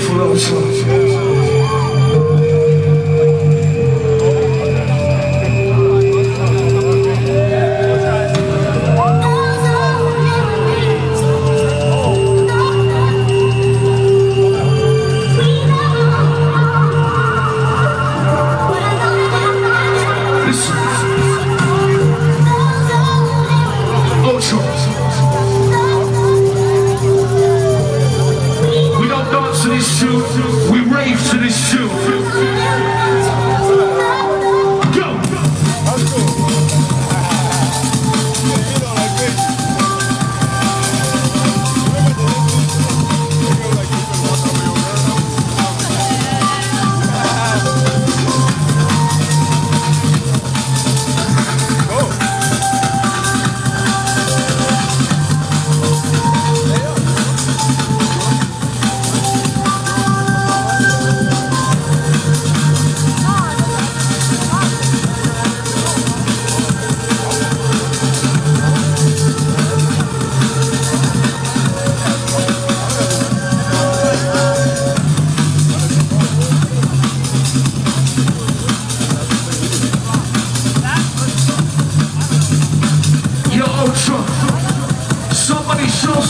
불러보시오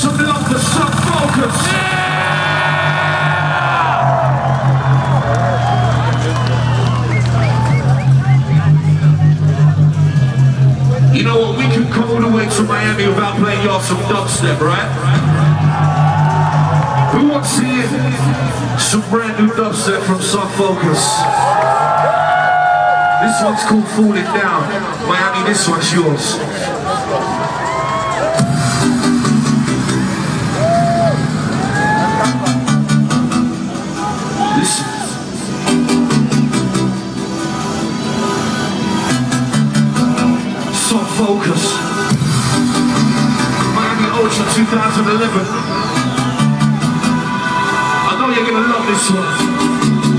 some love for Focus. Yeah! You know what, we can call the way to Miami without playing y'all some dubstep, right? We want to see some brand new dubstep from Sub Focus. This one's called Falling Down. Miami, this one's yours. Focus. Miami Ultra 2011. I know you're gonna love this one.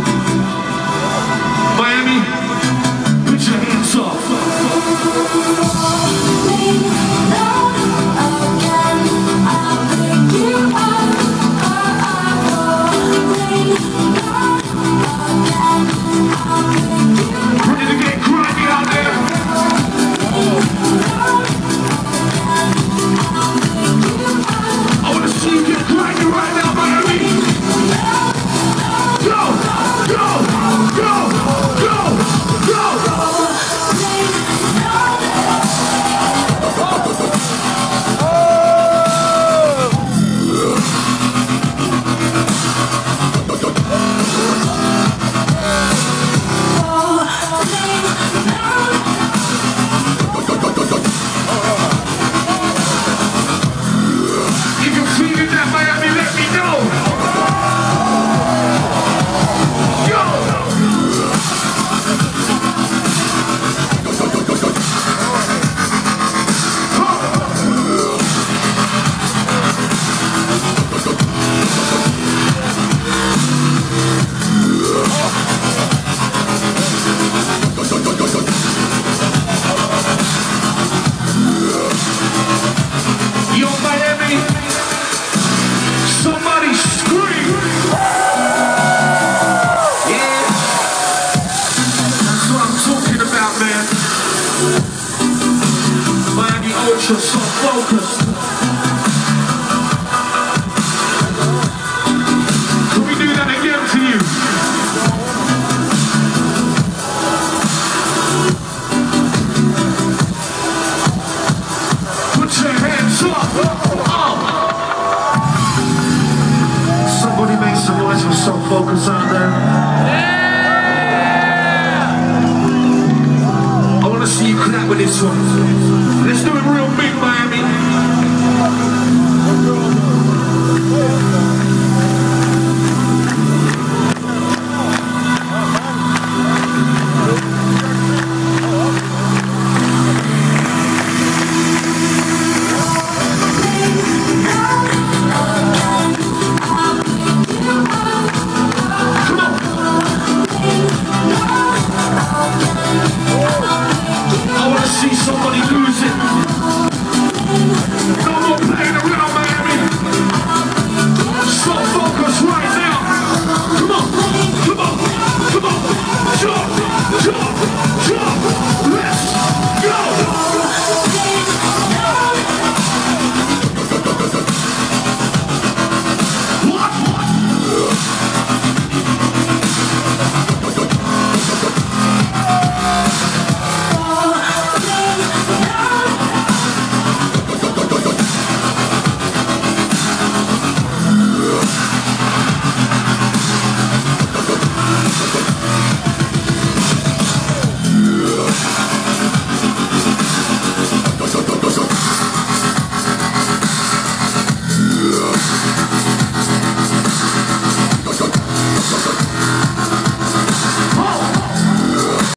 So focused. Can we do that again to you? Put your hands up! Somebody make some noise for Sub Focus out there. Want to see you clap with this one. Let's do it real big, Miami.